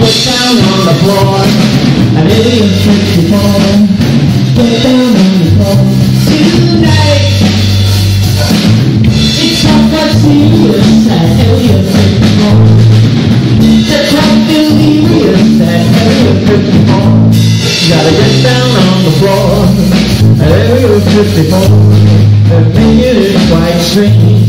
get down on the floor. I knew you trick. Get down on the floor. Tonight, it's not what serious. I know you trick. The crowd delirious. I know you trick before. Gotta get down on the floor. I know you trick before. But quite strange.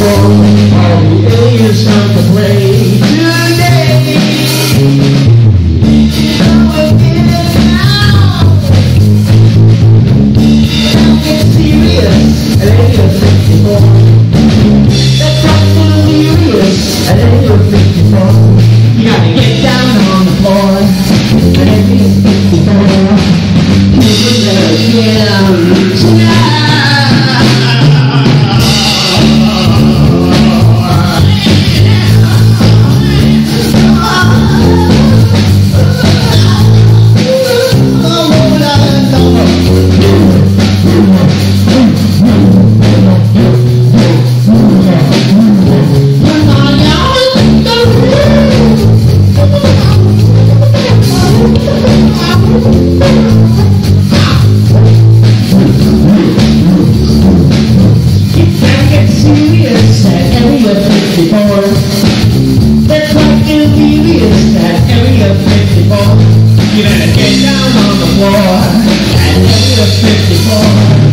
rồi more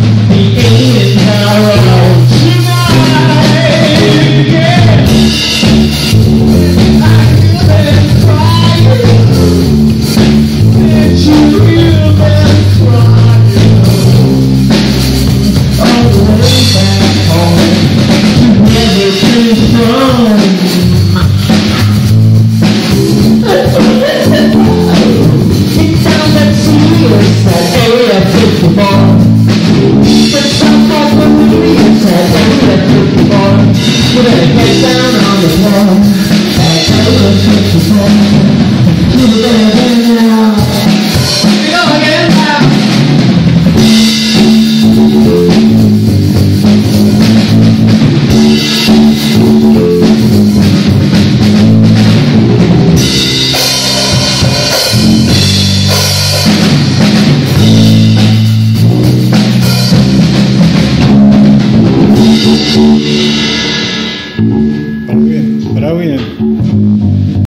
Está bien.